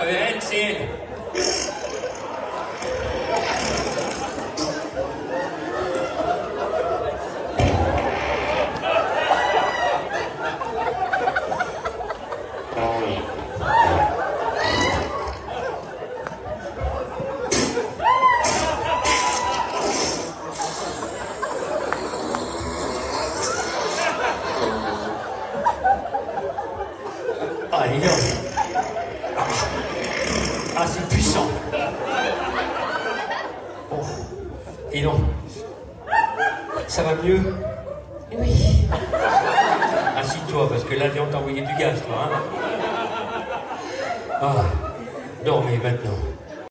Elle. Ah, dis donc. Ah, c'est puissant. Oh, et non. Ça va mieux Oui. Assis-toi, parce que là, t'a envoyé du gaz, toi, hein Ah, dormez maintenant.